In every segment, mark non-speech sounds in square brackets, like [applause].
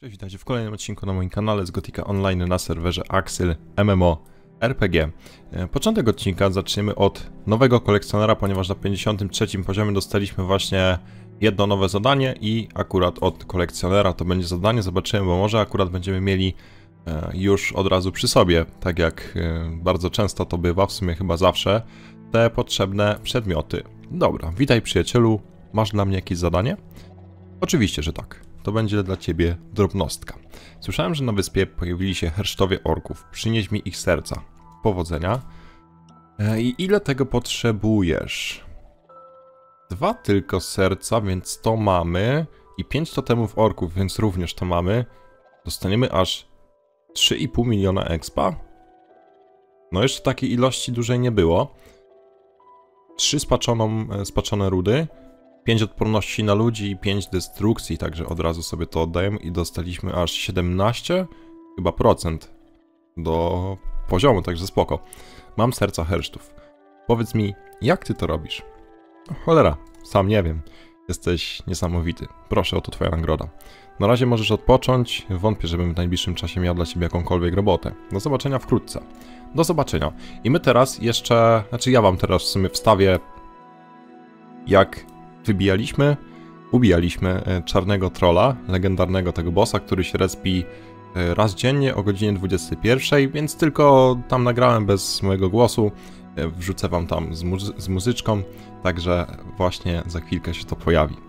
Cześć, witajcie w kolejnym odcinku na moim kanale z Gotika Online na serwerze Axel MMO RPG. E, Początek odcinka zaczniemy od nowego kolekcjonera, ponieważ na 53 poziomie dostaliśmy właśnie jedno nowe zadanie i akurat od kolekcjonera to będzie zadanie, zobaczymy, bo może akurat będziemy mieli e, już od razu przy sobie, tak jak e, bardzo często to bywa, w sumie chyba zawsze, te potrzebne przedmioty. Dobra, witaj przyjacielu, masz dla mnie jakieś zadanie? Oczywiście, że tak. To będzie dla ciebie drobnostka. Słyszałem, że na wyspie pojawili się hersztowie orków. Przynieś mi ich serca. Powodzenia. E, I ile tego potrzebujesz? Dwa tylko serca, więc to mamy. I pięć totemów orków, więc również to mamy. Dostaniemy aż 3,5 miliona expa. No jeszcze takiej ilości dużej nie było. Trzy spaczoną, e, spaczone rudy. 5 odporności na ludzi i 5 destrukcji, także od razu sobie to oddajemy i dostaliśmy aż 17 chyba procent do poziomu, także spoko. Mam serca hersztów. Powiedz mi, jak ty to robisz? O, cholera, sam nie wiem. Jesteś niesamowity. Proszę, oto twoja nagroda. Na razie możesz odpocząć. Wątpię, żebym w najbliższym czasie miał dla ciebie jakąkolwiek robotę. Do zobaczenia wkrótce. Do zobaczenia. I my teraz jeszcze, znaczy ja wam teraz w sumie wstawię jak wybijaliśmy, ubijaliśmy e, czarnego trolla, legendarnego tego bossa, który się respi e, raz dziennie o godzinie 21, więc tylko tam nagrałem bez mojego głosu. E, wrzucę wam tam z, muzy z muzyczką, także właśnie za chwilkę się to pojawi.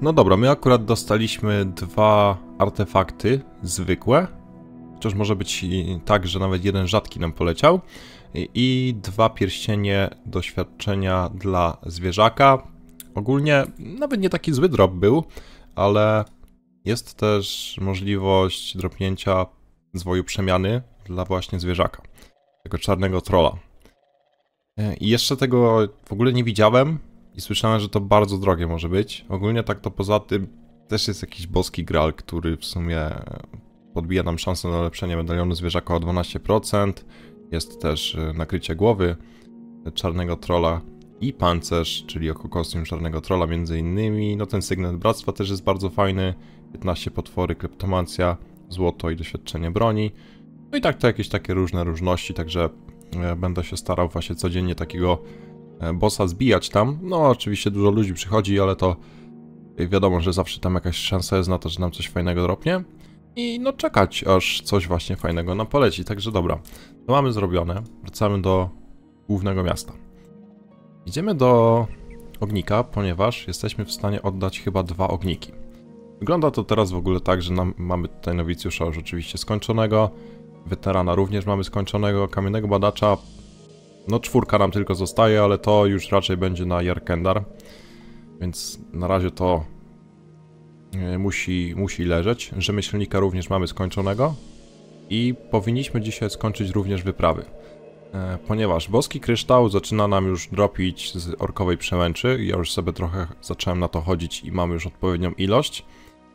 No dobra, my akurat dostaliśmy dwa artefakty zwykłe. Chociaż może być tak, że nawet jeden rzadki nam poleciał. I, dwa pierścienie doświadczenia dla zwierzaka. Ogólnie nawet nie taki zły drop był, ale jest też możliwość dropnięcia zwoju przemiany dla właśnie zwierzaka. Tego czarnego trolla. I jeszcze tego w ogóle nie widziałem, i słyszałem, że to bardzo drogie może być. Ogólnie tak to poza tym też jest jakiś boski gral, który w sumie podbija nam szansę na ulepszenie medalionu zwierzaka o 12%. Jest też y, nakrycie głowy czarnego trolla i pancerz, czyli oko kostium czarnego trolla między innymi. No ten sygnet bractwa też jest bardzo fajny. 15 potwory, kleptomancja, złoto i doświadczenie broni. No i tak to jakieś takie różne różności, także e, będę się starał właśnie codziennie takiego bossa zbijać tam. No, oczywiście dużo ludzi przychodzi, ale to wiadomo, że zawsze tam jakaś szansa jest na to, że nam coś fajnego dropnie. I no czekać, aż coś właśnie fajnego nam poleci. Także dobra, to mamy zrobione. Wracamy do głównego miasta. Idziemy do ognika, ponieważ jesteśmy w stanie oddać chyba dwa ogniki. Wygląda to teraz w ogóle tak, że nam, mamy tutaj nowicjusza już oczywiście skończonego, weterana również mamy skończonego, kamiennego badacza no czwórka nam tylko zostaje, ale to już raczej będzie na Jarkendar. Więc na razie to e, musi, musi leżeć. Rzemieślnika również mamy skończonego. I powinniśmy dzisiaj skończyć również wyprawy. E, ponieważ boski kryształ zaczyna nam już dropić z orkowej przełęczy. Ja już sobie trochę zacząłem na to chodzić i mamy już odpowiednią ilość.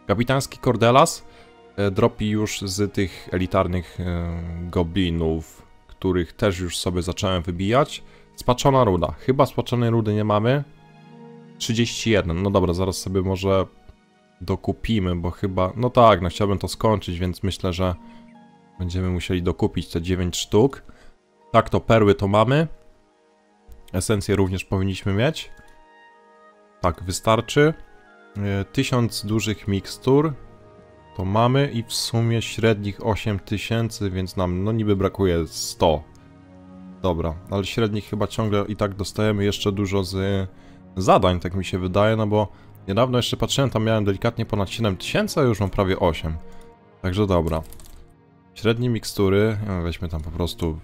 Kapitański Cordelas e, dropi już z tych elitarnych goblinów, których też już sobie zacząłem wybijać. Spaczona ruda. Chyba spaczonej rudy nie mamy. 31. No dobra, zaraz sobie może dokupimy, bo chyba... No tak, no chciałbym to skończyć, więc myślę, że będziemy musieli dokupić te 9 sztuk. Tak, to perły to mamy. Esencję również powinniśmy mieć. Tak, wystarczy. 1000 dużych mikstur. To mamy i w sumie średnich 8000, więc nam no niby brakuje 100. Dobra, ale średnich chyba ciągle i tak dostajemy jeszcze dużo z zadań, tak mi się wydaje, no bo niedawno jeszcze patrzyłem, tam miałem delikatnie ponad 7000, a już mam prawie 8. Także dobra. Średnie mikstury, no weźmy tam po prostu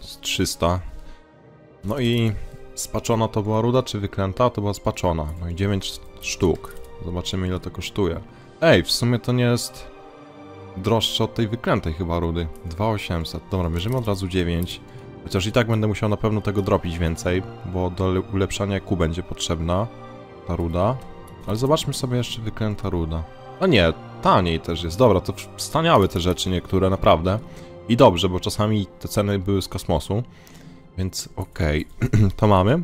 z 300. No i spaczona to była ruda, czy wyklęta? To była spaczona. No i 9 sztuk. Zobaczymy ile to kosztuje. Ej, w sumie to nie jest droższe od tej wyklętej chyba rudy. 2800. Dobra, bierzemy od razu 9. Chociaż i tak będę musiał na pewno tego dropić więcej, bo do ulepszania kół będzie potrzebna ta ruda. Ale zobaczmy sobie jeszcze wyklęta ruda. A nie, taniej też jest. Dobra, to staniały te rzeczy niektóre, naprawdę. I dobrze, bo czasami te ceny były z kosmosu. Więc okej, okay. [clears throat] to mamy.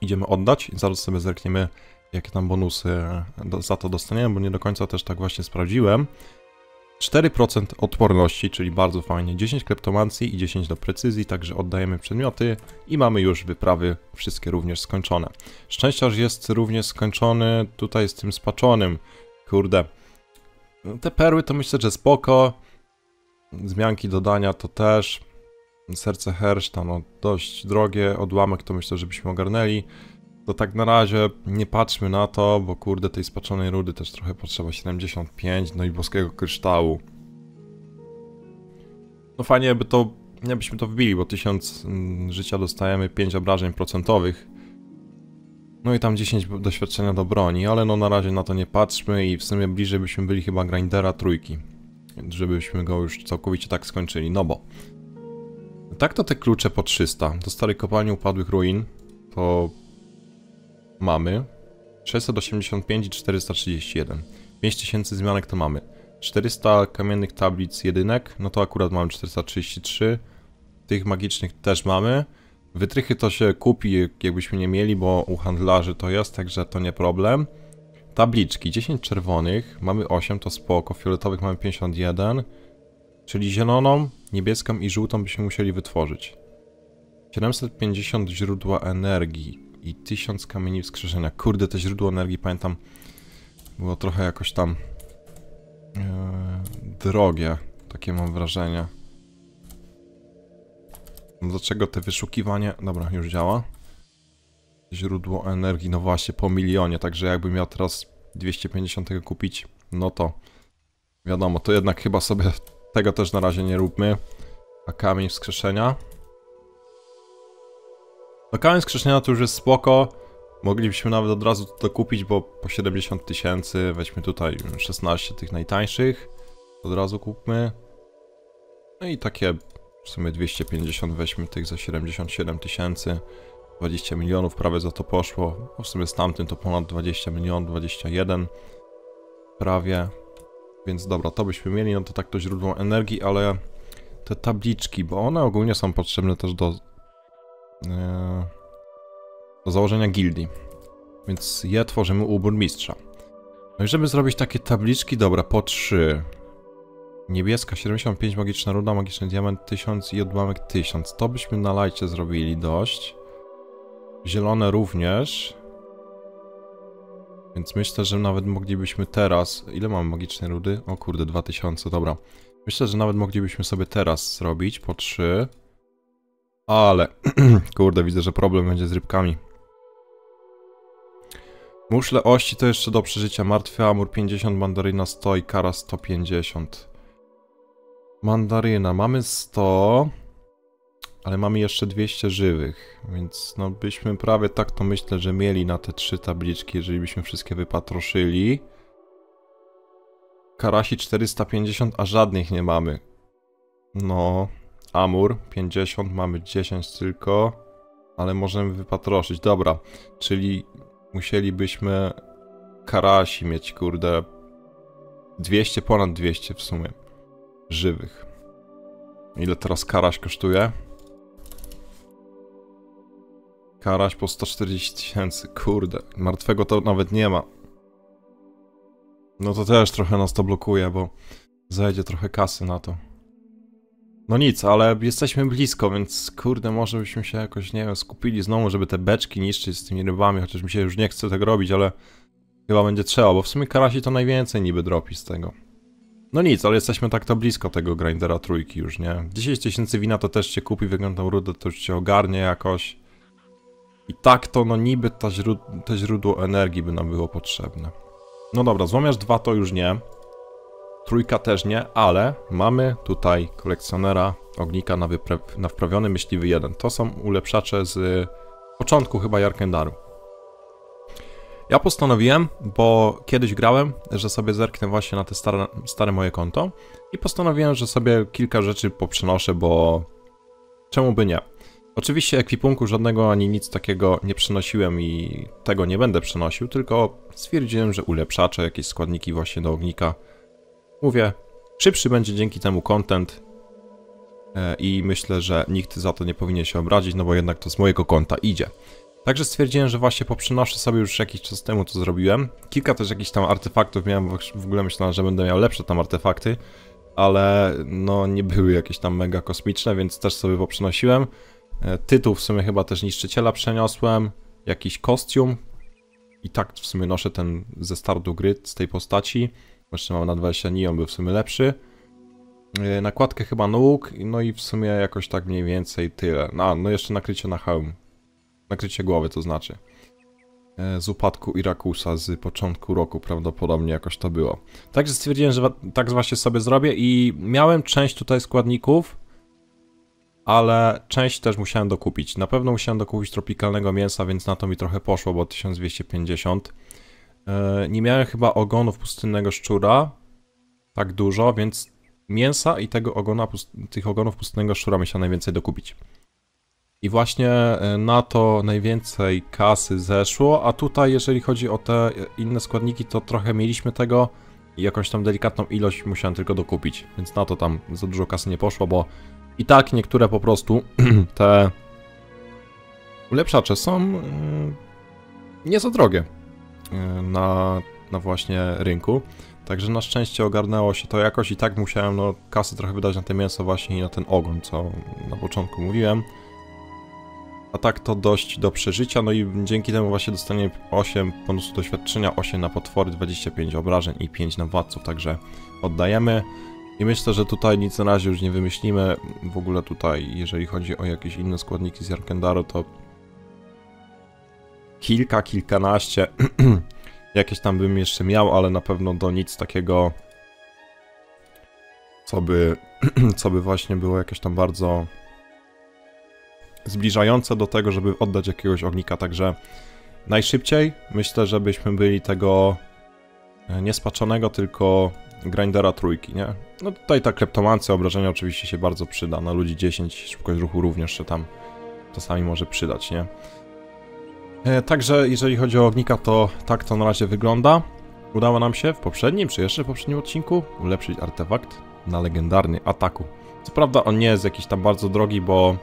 Idziemy oddać zaraz sobie zerkniemy, jakie tam bonusy za to dostaniemy, bo nie do końca też tak właśnie sprawdziłem. 4% odporności, czyli bardzo fajnie, 10 kleptomancji i 10 do precyzji, także oddajemy przedmioty i mamy już wyprawy wszystkie również skończone. Szczęściarz jest również skończony tutaj z tym spaczonym, kurde. Te perły to myślę, że spoko, zmianki dodania to też, serce Herszta, no dość drogie, odłamek to myślę, żebyśmy ogarnęli. To tak na razie nie patrzmy na to, bo kurde tej spaczonej rudy też trochę potrzeba 75, no i boskiego kryształu. No fajnie jakby to, nie byśmy to wbili, bo 1000 mm, życia dostajemy 5 obrażeń procentowych. No i tam 10 doświadczenia do broni, ale no na razie na to nie patrzmy i w sumie bliżej byśmy byli chyba grindera trójki. Żebyśmy go już całkowicie tak skończyli, no bo... Tak to te klucze po 300 do starej kopalni upadłych ruin to mamy 685 i 431. 5000 zmianek to mamy. 400 kamiennych tablic jedynek, no to akurat mamy 433. Tych magicznych też mamy. Wytrychy to się kupi, jakbyśmy nie mieli, bo u handlarzy to jest, także to nie problem. Tabliczki, 10 czerwonych, mamy 8, to spoko, fioletowych mamy 51. Czyli zieloną, niebieską i żółtą byśmy musieli wytworzyć. 750 źródła energii i 1000 kamieni wskrzeszenia. Kurde, te źródło energii, pamiętam, było trochę jakoś tam e, drogie, takie mam wrażenie. Dlaczego te wyszukiwanie... Dobra, już działa. Źródło energii, no właśnie, po milionie, także jakbym miał teraz 250 kupić, no to wiadomo, to jednak chyba sobie tego też na razie nie róbmy. A kamień wskrzeszenia? No kamień skrzeszenia to już jest spoko. Moglibyśmy nawet od razu to kupić, bo po 70 tysięcy weźmy tutaj 16 tych najtańszych. Od razu kupmy. No i takie w sumie 250 weźmy tych za 77 tysięcy. 20 milionów prawie za to poszło. No w sumie z tamtym to ponad 20 milionów, 21 prawie. Więc dobra, to byśmy mieli, no to tak to źródło energii, ale te tabliczki, bo one ogólnie są potrzebne też do do założenia gildii. Więc je tworzymy u burmistrza. No i żeby zrobić takie tabliczki, dobra, po 3. Niebieska 75, magiczna ruda, magiczny diament 1000 i odłamek 1000. To byśmy na lajcie zrobili dość. Zielone również. Więc myślę, że nawet moglibyśmy teraz... Ile mamy magicznej rudy? O kurde, 2000, dobra. Myślę, że nawet moglibyśmy sobie teraz zrobić po 3. Ale, [clears throat] kurde, widzę, że problem będzie z rybkami. Muszle ości to jeszcze do przeżycia. Martwy amur 50, mandaryna 100 i kara 150. Mandaryna, mamy 100, ale mamy jeszcze 200 żywych, więc no byśmy prawie tak to myślę, że mieli na te trzy tabliczki, jeżeli byśmy wszystkie wypatroszyli. Karasi 450, a żadnych nie mamy. No, Amur 50, mamy 10 tylko, ale możemy wypatroszyć. Dobra, czyli musielibyśmy karasi mieć, kurde, 200, ponad 200 w sumie żywych. Ile teraz karaś kosztuje? Karaś po 140 tysięcy, kurde, martwego to nawet nie ma. No to też trochę nas to blokuje, bo zajdzie trochę kasy na to. No nic, ale jesteśmy blisko, więc kurde, może byśmy się jakoś, nie wiem, skupili znowu, żeby te beczki niszczyć z tymi rybami, chociaż mi się już nie chce tego robić, ale Chyba będzie trzeba, bo w sumie karasi to najwięcej niby dropi z tego. No nic, ale jesteśmy tak to blisko tego grindera trójki już, nie? 10 tysięcy wina to też cię kupi, wygląda rudę, to już cię ogarnie jakoś. I tak to no niby to, źród to źródło energii by nam było potrzebne. No dobra, złomiarz 2 to już nie. Trójka też nie, ale mamy tutaj kolekcjonera ognika na, na wprawiony myśliwy 1. To są ulepszacze z początku chyba Jarkendaru. Ja postanowiłem, bo kiedyś grałem, że sobie zerknę właśnie na te stare, stare moje konto i postanowiłem, że sobie kilka rzeczy poprzenoszę, bo czemu by nie. Oczywiście ekwipunku żadnego ani nic takiego nie przynosiłem i tego nie będę przynosił, tylko stwierdziłem, że ulepszacze, jakieś składniki właśnie do ognika. Mówię, szybszy będzie dzięki temu content e, i myślę, że nikt za to nie powinien się obrazić, no bo jednak to z mojego konta idzie. Także stwierdziłem, że właśnie poprzenoszę sobie już jakiś czas temu to zrobiłem. Kilka też jakichś tam artefaktów miałem, w ogóle myślałem, że będę miał lepsze tam artefakty, ale no nie były jakieś tam mega kosmiczne, więc też sobie poprzenosiłem. E, tytuł w sumie chyba też niszczyciela przeniosłem, jakiś kostium i tak w sumie noszę ten ze startu gry z tej postaci. Mam na 20 dni, on był w sumie lepszy. E, nakładkę chyba nóg, no i w sumie jakoś tak mniej więcej tyle. No, no jeszcze nakrycie na hełm nakrycie głowy to znaczy. E, z upadku Irakusa z początku roku prawdopodobnie jakoś to było. Także stwierdziłem, że tak właśnie sobie zrobię i miałem część tutaj składników, ale część też musiałem dokupić. Na pewno musiałem dokupić tropikalnego mięsa, więc na to mi trochę poszło, bo 1250. E, nie miałem chyba ogonów pustynnego szczura, tak dużo, więc mięsa i tego ogona, tych ogonów pustynnego szczura musiałem najwięcej dokupić. I właśnie e, na to najwięcej kasy zeszło, a tutaj jeżeli chodzi o te inne składniki, to trochę mieliśmy tego i jakąś tam delikatną ilość musiałem tylko dokupić, więc na to tam za dużo kasy nie poszło, bo i tak niektóre po prostu [clears throat] te ulepszacze są mm, nie za drogie e, na, na właśnie rynku. Także na szczęście ogarnęło się to jakoś i tak musiałem no, kasy trochę wydać na te mięso właśnie i na ten ogon, co na początku mówiłem. A tak to dość do przeżycia, no i dzięki temu właśnie dostanie 8 bonusu doświadczenia, 8 na potwory, 25 obrażeń i 5 na władców, także oddajemy. I myślę, że tutaj nic na razie już nie wymyślimy. W ogóle tutaj, jeżeli chodzi o jakieś inne składniki z Jarkendaru, to kilka, kilkanaście [clears throat] jakieś tam bym jeszcze miał, ale na pewno do nic takiego, co by, [clears throat] co by właśnie było jakieś tam bardzo zbliżające do tego, żeby oddać jakiegoś ognika, także najszybciej myślę, żebyśmy byli tego e, niespaczonego, tylko grindera trójki, nie? No tutaj ta kleptomancja obrażenia oczywiście się bardzo przyda, na ludzi 10 szybkość ruchu również się tam czasami może przydać, nie? E, także jeżeli chodzi o ognika, to tak to na razie wygląda. Udało nam się w poprzednim, czy jeszcze w poprzednim odcinku ulepszyć artefakt na legendarny ataku. Co prawda on nie jest jakiś tam bardzo drogi, bo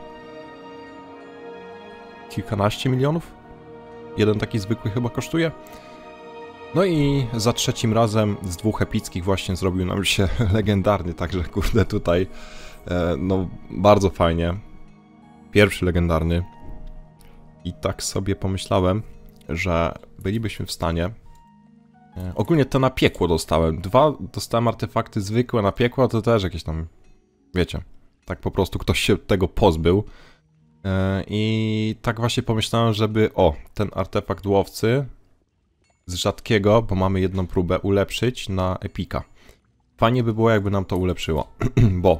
kilkanaście milionów. Jeden taki zwykły chyba kosztuje. No i za trzecim razem z dwóch epickich właśnie zrobił nam się [laughs] legendarny, także kurde tutaj e, no bardzo fajnie. Pierwszy legendarny. I tak sobie pomyślałem, że bylibyśmy w stanie e, Ogólnie to na piekło dostałem. Dwa dostałem artefakty zwykłe na piekło, to też jakieś tam, wiecie, tak po prostu ktoś się tego pozbył. E, I tak właśnie pomyślałem, żeby o, ten artefakt łowcy z rzadkiego, bo mamy jedną próbę, ulepszyć na epika. Fajnie by było, jakby nam to ulepszyło, [clears throat] bo...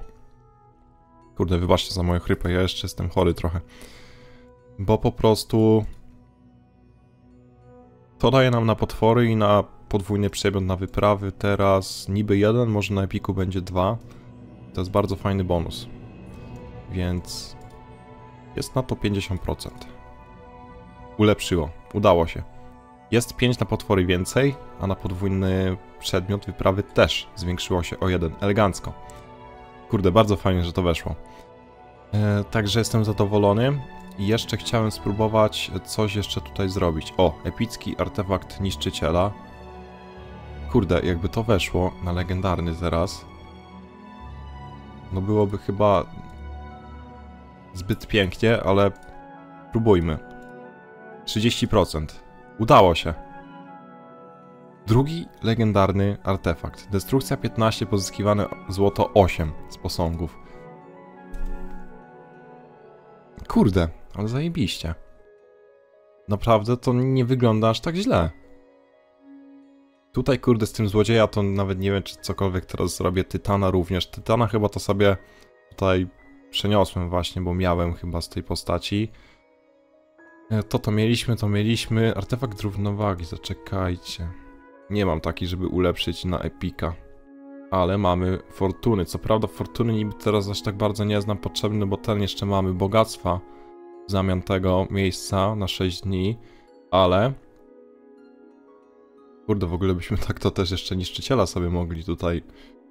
Kurde, wybaczcie za moją chrypę, ja jeszcze jestem chory trochę. Bo po prostu... To daje nam na potwory i na podwójny przebieg na wyprawy teraz niby jeden, może na epiku będzie dwa. To jest bardzo fajny bonus. Więc jest na to 50%. Ulepszyło. Udało się. Jest 5 na potwory więcej, a na podwójny przedmiot wyprawy też zwiększyło się o 1. Elegancko. Kurde, bardzo fajnie, że to weszło. E, także jestem zadowolony. I jeszcze chciałem spróbować coś jeszcze tutaj zrobić. O, epicki artefakt niszczyciela. Kurde, jakby to weszło na legendarny teraz, no byłoby chyba zbyt pięknie, ale próbujmy. 30%. Udało się. Drugi legendarny artefakt. Destrukcja 15, pozyskiwane złoto 8 z posągów. Kurde, ale zajebiście. Naprawdę to nie wygląda aż tak źle. Tutaj, kurde, z tym złodzieja to nawet nie wiem, czy cokolwiek teraz zrobię. Tytana również. Tytana chyba to sobie tutaj przeniosłem właśnie, bo miałem chyba z tej postaci. E, to to mieliśmy, to mieliśmy. Artefakt równowagi, zaczekajcie. Nie mam taki, żeby ulepszyć na Epika. Ale mamy fortuny. Co prawda fortuny niby teraz aż tak bardzo nie znam potrzebny, bo ten jeszcze mamy bogactwa w zamian tego miejsca na 6 dni. Ale... Kurde, w ogóle byśmy [laughs] tak to też jeszcze niszczyciela sobie mogli tutaj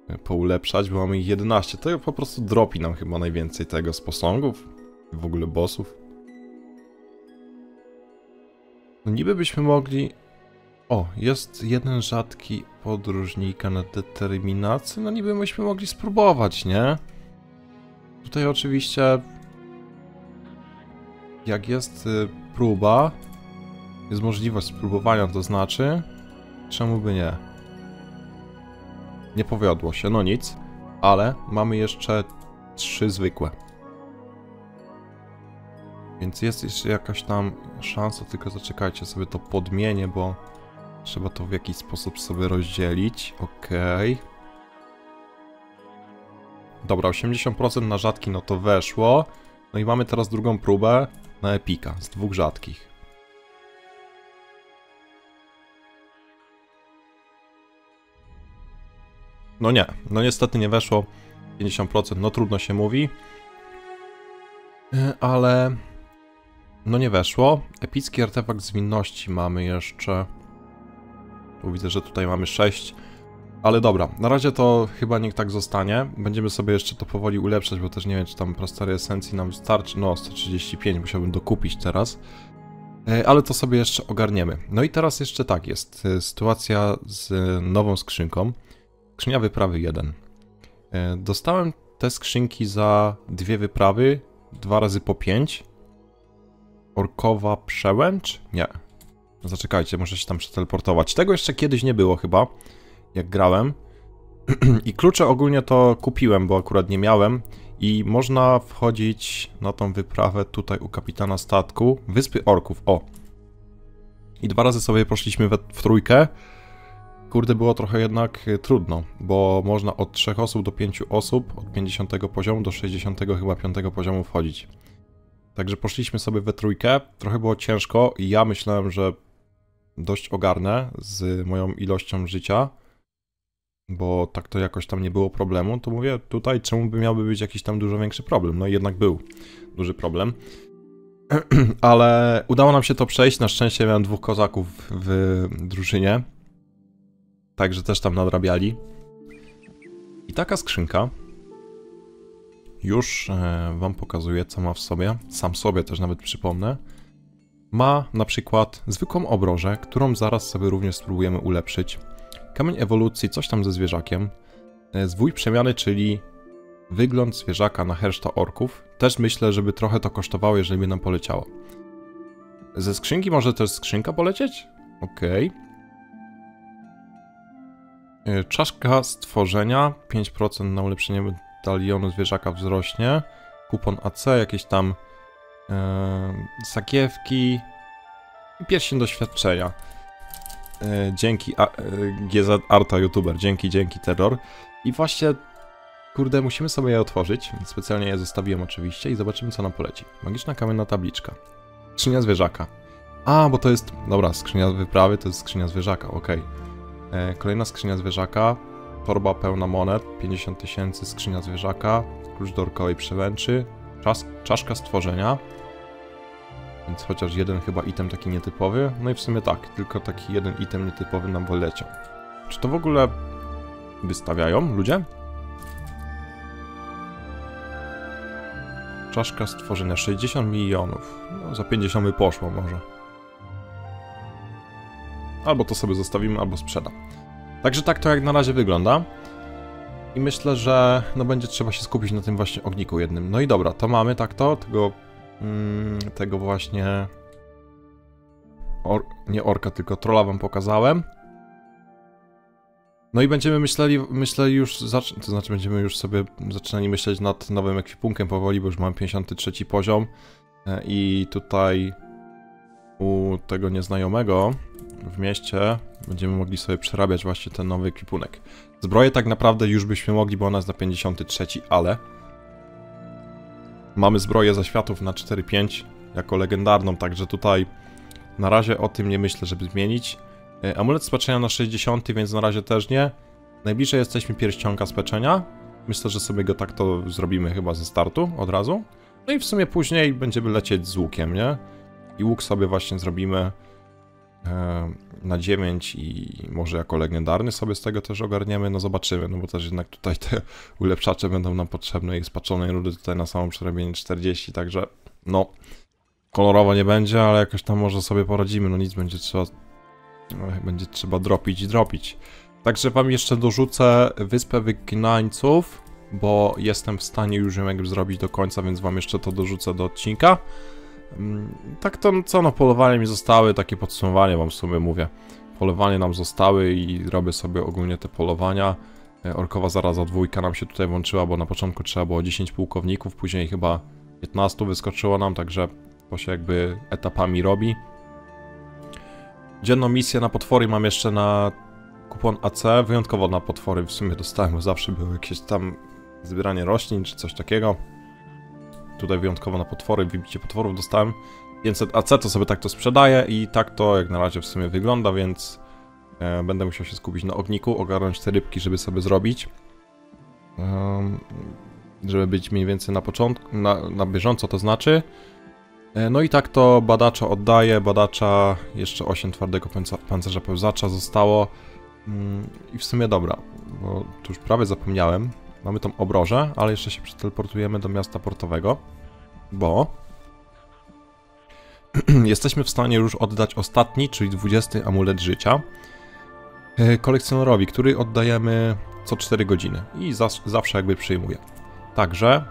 e, poulepszać, bo mamy ich 11. To po prostu dropi nam chyba najwięcej tego z posągów. W ogóle bossów. No niby byśmy mogli o, jest jeden rzadki podróżnika na determinację. No niby myśmy mogli spróbować, nie? Tutaj oczywiście... Jak jest y, próba, jest możliwość spróbowania, to znaczy... Czemu by nie? Nie powiodło się, no nic. Ale mamy jeszcze trzy zwykłe. Więc jest jeszcze jakaś tam szansa, tylko zaczekajcie sobie to podmienię, bo Trzeba to w jakiś sposób sobie rozdzielić. Ok. Dobra, 80% na rzadki no to weszło. No i mamy teraz drugą próbę na epika z dwóch rzadkich. No nie, no niestety nie weszło 50%, no trudno się mówi. E, ale no nie weszło. Epicki artefakt zwinności mamy jeszcze. Bo widzę, że tutaj mamy 6. Ale dobra, na razie to chyba niech tak zostanie. Będziemy sobie jeszcze to powoli ulepszać, bo też nie wiem, czy tam prostarej esencji nam wystarczy. No, 135 musiałbym dokupić teraz. E, ale to sobie jeszcze ogarniemy. No i teraz jeszcze tak jest. E, sytuacja z nową skrzynką. Skrzynia wyprawy 1. E, dostałem te skrzynki za dwie wyprawy, dwa razy po 5. Orkowa przełęcz? Nie, zaczekajcie, muszę się tam przeteleportować. Tego jeszcze kiedyś nie było chyba, jak grałem. [clears throat] I klucze ogólnie to kupiłem, bo akurat nie miałem. I można wchodzić na tą wyprawę tutaj u kapitana statku. Wyspy Orków, o. I dwa razy sobie poszliśmy we, w trójkę. Kurde, było trochę jednak y, trudno, bo można od 3 osób do 5 osób, od 50 poziomu do 60 chyba 5 poziomu wchodzić. Także poszliśmy sobie we trójkę, trochę było ciężko i ja myślałem, że dość ogarnę z moją ilością życia, bo tak to jakoś tam nie było problemu, to mówię, tutaj czemu by miałby być jakiś tam dużo większy problem? No i jednak był duży problem. [clears throat] Ale udało nam się to przejść. Na szczęście miałem dwóch kozaków w drużynie. Także też tam nadrabiali. I taka skrzynka już e, wam pokazuję, co ma w sobie. Sam sobie też nawet przypomnę ma na przykład zwykłą obrożę, którą zaraz sobie również spróbujemy ulepszyć. Kamień ewolucji, coś tam ze zwierzakiem. E, zwój przemiany, czyli wygląd zwierzaka na herszta orków. Też myślę, żeby trochę to kosztowało, jeżeli by nam poleciało. Ze skrzynki może też skrzynka polecieć? Okej. Okay. E, czaszka stworzenia, 5% na ulepszenie medalionu zwierzaka wzrośnie. Kupon AC, jakieś tam sakiewki i pierścień doświadczenia. E, dzięki e, GZ Arta YouTuber, dzięki, dzięki Terror. I właśnie, kurde, musimy sobie je otworzyć, specjalnie je zostawiłem oczywiście i zobaczymy co nam poleci. Magiczna kamienna tabliczka. Skrzynia zwierzaka. A, bo to jest, dobra, skrzynia wyprawy to jest skrzynia zwierzaka, ok. Kolejna skrzynia zwierzaka, torba pełna monet, 50 tysięcy, skrzynia zwierzaka, klucz do orkowej przełęczy, czas, czaszka stworzenia, więc chociaż jeden chyba item taki nietypowy. No i w sumie tak, tylko taki jeden item nietypowy nam poleciał. Czy to w ogóle wystawiają ludzie? Czaszka stworzenia 60 milionów. No, za 50 by poszło może. Albo to sobie zostawimy, albo sprzedam. Także tak to jak na razie wygląda. I myślę, że no będzie trzeba się skupić na tym właśnie ogniku jednym. No i dobra, to mamy tak to, tego mm, tego właśnie or nie orka, tylko trolla wam pokazałem. No i będziemy myśleli, myśleli już, to znaczy będziemy już sobie zaczynali myśleć nad nowym ekwipunkiem powoli, bo już mam 53 poziom e, i tutaj u tego nieznajomego w mieście będziemy mogli sobie przerabiać właśnie ten nowy ekwipunek. Zbroję tak naprawdę już byśmy mogli, bo ona jest na 53, ale mamy zbroję zaświatów na 4-5 jako legendarną, także tutaj na razie o tym nie myślę, żeby zmienić. E, Amulet speczenia na 60, więc na razie też nie. Najbliżej jesteśmy pierścionka speczenia. Myślę, że sobie go tak to zrobimy chyba ze startu od razu. No i w sumie później będziemy lecieć z łukiem, nie? I łuk sobie właśnie zrobimy na 9 i może jako legendarny sobie z tego też ogarniemy, no zobaczymy, no bo też jednak tutaj te [laughs] ulepszacze będą nam potrzebne i spaczonej rudy tutaj na samą przerabienie 40, także no kolorowo nie będzie, ale jakoś tam może sobie poradzimy, no nic, będzie trzeba no, będzie trzeba dropić i dropić. Także wam jeszcze dorzucę Wyspę Wygnańców, bo jestem w stanie już ją jakby zrobić do końca, więc wam jeszcze to dorzucę do odcinka. Mm, Tak to co no, polowanie mi zostały, takie podsumowanie wam w sumie mówię. Polowanie nam zostały i robię sobie ogólnie te polowania. E, Orkowa zaraza dwójka nam się tutaj włączyła, bo na początku trzeba było 10 pułkowników, później chyba 15 wyskoczyło nam, także to się jakby etapami robi. Dzienną misję na potwory mam jeszcze na kupon AC, wyjątkowo na potwory w sumie dostałem, bo zawsze było jakieś tam zbieranie roślin czy coś takiego. Tutaj wyjątkowo na potwory, wybicie potworów dostałem 500 AC, to sobie tak to sprzedaję i tak to jak na razie w sumie wygląda, więc e, będę musiał się skupić na ogniku, ogarnąć te rybki, żeby sobie zrobić. Em, żeby być mniej więcej na początku, na, na bieżąco to znaczy. E, No i tak to badacza oddaję, badacza jeszcze 8 twardego pancerza pełzacza zostało. Mm, I w sumie dobra, bo tu już prawie zapomniałem. Mamy tą obrożę, ale jeszcze się przeteleportujemy do miasta portowego, bo [clears throat] jesteśmy w stanie już oddać ostatni, czyli 20 amulet życia e, kolekcjonerowi, który oddajemy co 4 godziny i zawsze jakby przyjmuje. Także,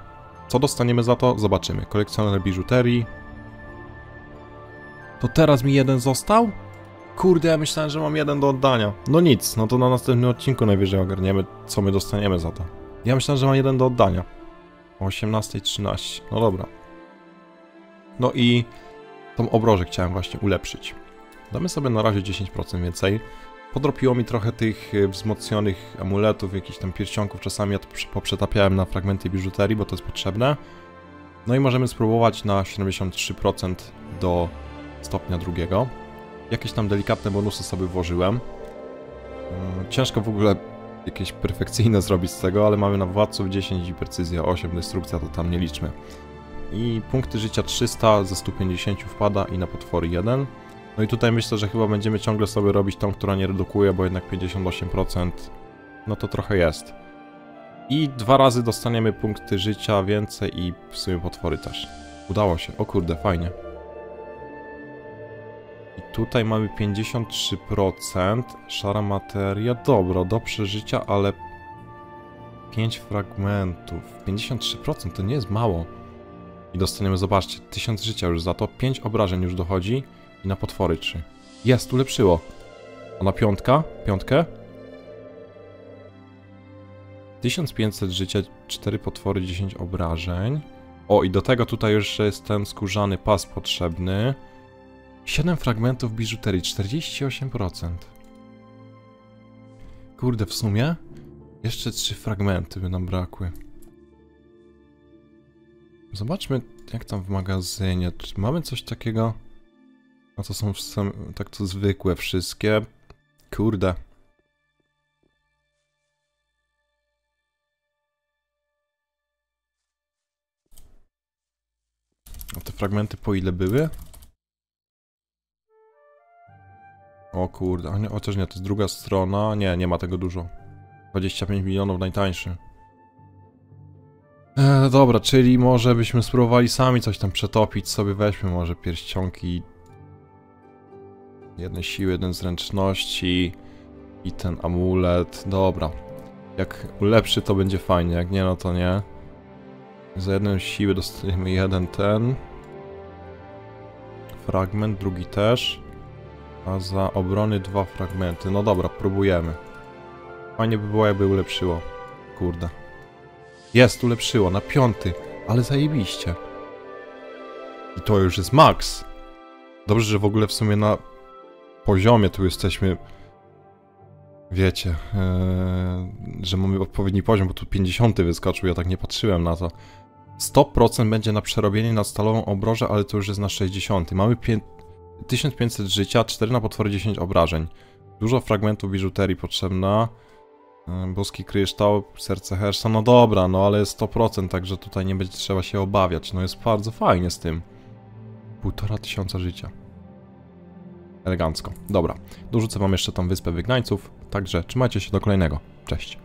co dostaniemy za to? Zobaczymy. Kolekcjoner biżuterii, to teraz mi jeden został? Kurde, ja myślałem, że mam jeden do oddania. No nic, no to na następnym odcinku najwyżej ogarniemy, co my dostaniemy za to. Ja myślałem, że mam jeden do oddania. O 18.13. No dobra. No i tą obrożę chciałem właśnie ulepszyć. Damy sobie na razie 10% więcej. Podropiło mi trochę tych y, wzmocnionych amuletów, jakichś tam pierścionków. Czasami ja to poprzetapiałem na fragmenty biżuterii, bo to jest potrzebne. No i możemy spróbować na 73% do stopnia drugiego. Jakieś tam delikatne bonusy sobie włożyłem. Mm, Ciężko w ogóle jakieś perfekcyjne zrobić z tego, ale mamy na władców 10 i precyzja 8, destrukcja to tam nie liczmy. I punkty życia 300 ze 150 wpada i na potwory 1. No i tutaj myślę, że chyba będziemy ciągle sobie robić tą, która nie redukuje, bo jednak 58% no to trochę jest. I dwa razy dostaniemy punkty życia więcej i w sumie potwory też. Udało się, o kurde, fajnie. Tutaj mamy 53%, szara materia, dobra, do przeżycia, ale 5 fragmentów, 53% to nie jest mało. I dostaniemy, zobaczcie, 1000 życia już za to, 5 obrażeń już dochodzi i na potwory 3. Jest, ulepszyło. A na piątka? Piątkę? 1500 życia, 4 potwory, 10 obrażeń. O, i do tego tutaj już jest ten skórzany pas potrzebny. 7 fragmentów biżuterii, 48%. Kurde, w sumie jeszcze 3 fragmenty by nam brakły. Zobaczmy, jak tam w magazynie. Czy mamy coś takiego? No to są w sam, tak to zwykłe wszystkie. Kurde. A te fragmenty po ile były? O kurde, chociaż nie, to jest druga strona. Nie, nie ma tego dużo. 25 milionów najtańszy. E, dobra, czyli może byśmy spróbowali sami coś tam przetopić sobie. Weźmy może pierścionki. Jednej siły, jeden zręczności. I ten amulet. Dobra. Jak ulepszy to będzie fajnie, jak nie no to nie. Za jedną siłę dostaniemy jeden ten. Fragment, drugi też. A za obrony dwa fragmenty. No dobra, próbujemy. Fajnie by było, jakby ulepszyło. Kurde. Jest, ulepszyło, na piąty. Ale zajebiście. I to już jest max. Dobrze, że w ogóle w sumie na poziomie tu jesteśmy. Wiecie, yy, że mamy odpowiedni poziom, bo tu 50 wyskoczył, ja tak nie patrzyłem na to. 100% będzie na przerobienie na stalową obrożę, ale to już jest na 60. Mamy 1500 życia, 4 na potwory, 10 obrażeń. Dużo fragmentów biżuterii potrzebna. Yy, Boski kryształ, serce Hersza, no dobra, no ale jest 100%, także tutaj nie będzie trzeba się obawiać. No jest bardzo fajnie z tym. Półtora tysiąca życia. Elegancko. Dobra, dorzucę wam jeszcze tą wyspę wygnańców, także trzymajcie się do kolejnego. Cześć.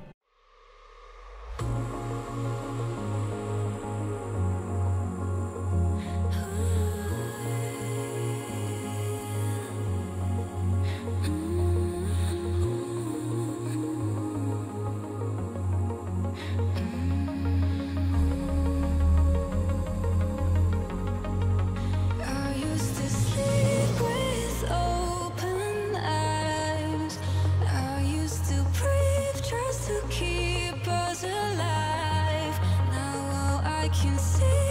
I can see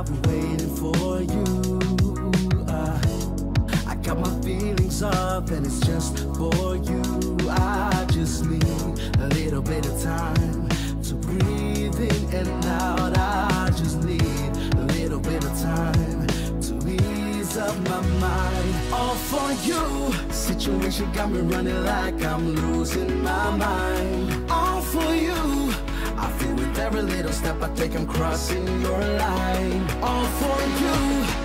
I've been waiting for you. I, I got my feelings up and it's just for you. I just need a little bit of time to breathe in and out. I just need a little bit of time to ease up my mind. All for you. Situation got me running like I'm losing my mind. With every little step I take, I'm crossing your line. All for you.